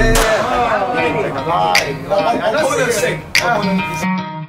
Yeah. Like, like, like, like, like, like, like, like, like, like,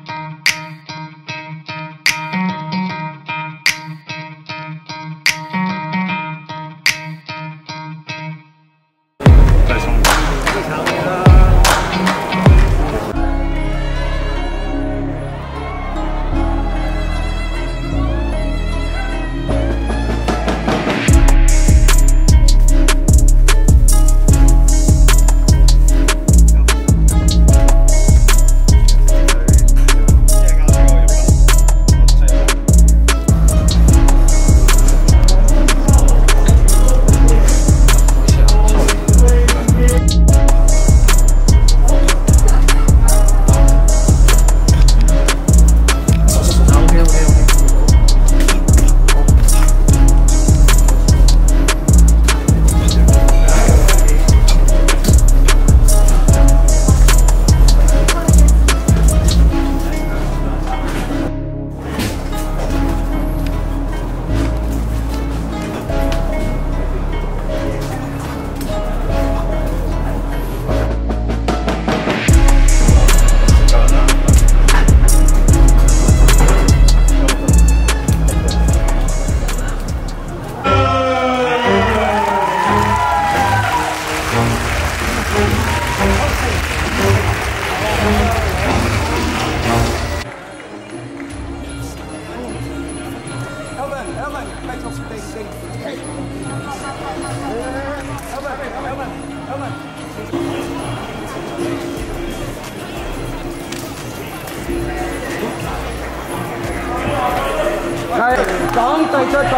講就再講。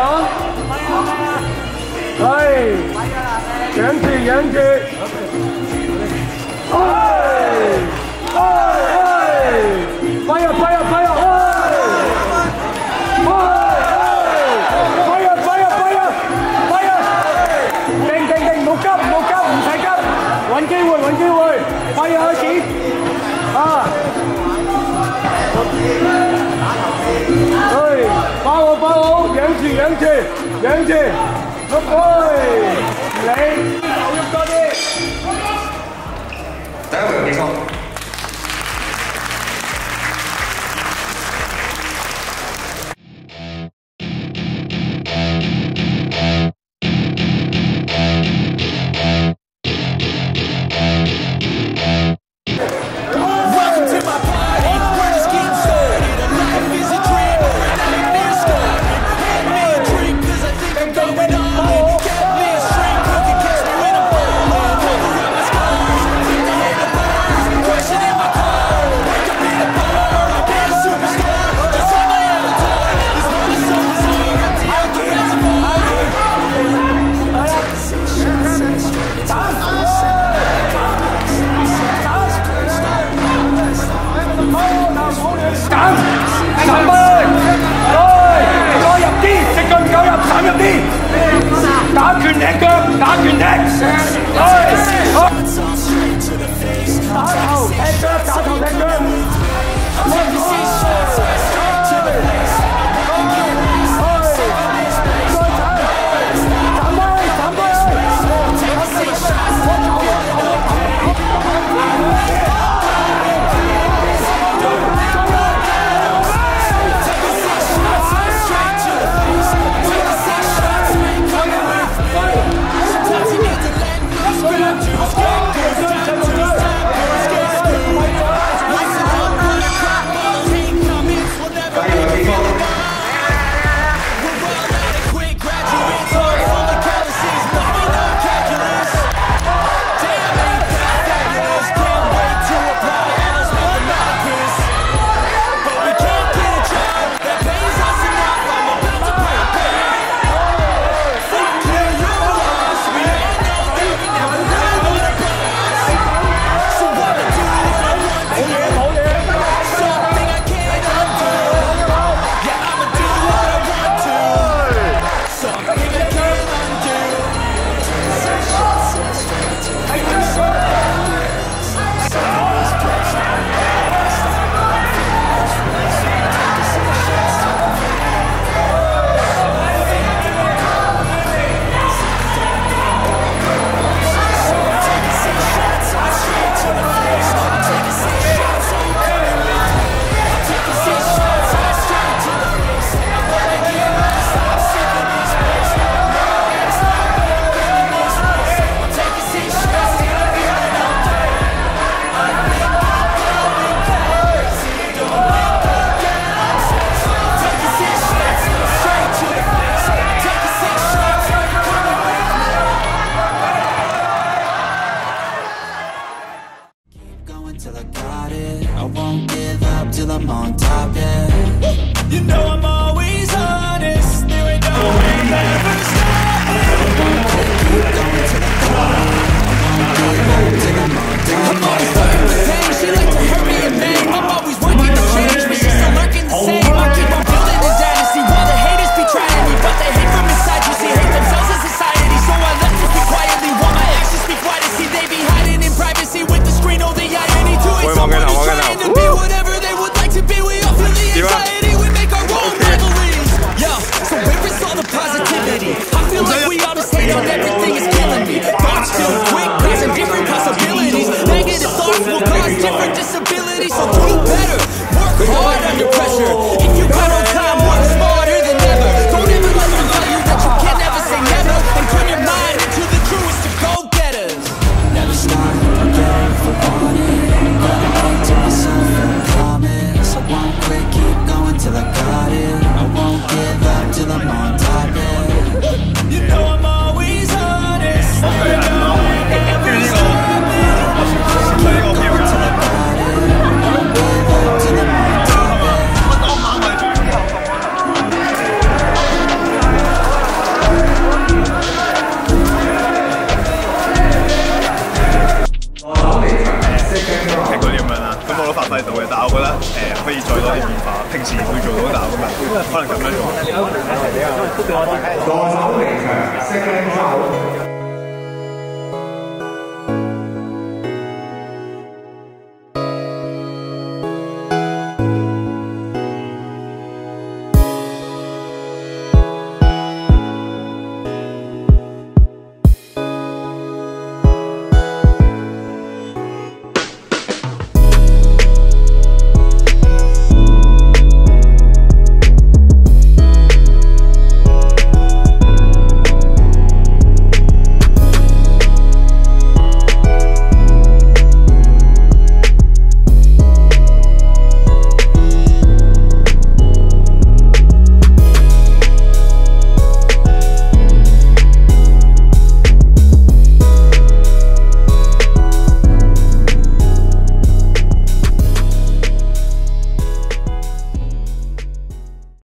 係，忍住忍住。chị dẫn chị dẫn chị gấp ơi lấy cậu giúp tôi đi. Tới vào hay không? till I got it. I won't give up till I'm on top, yeah. You know I'm always honest. There ain't no way ever stop. I won't keep going till I got it. I won't give up till I'm on top. I'm always fucking. She likes to hurt me. 平時會做到，但係今日可能咁樣做。左手離場，聲手。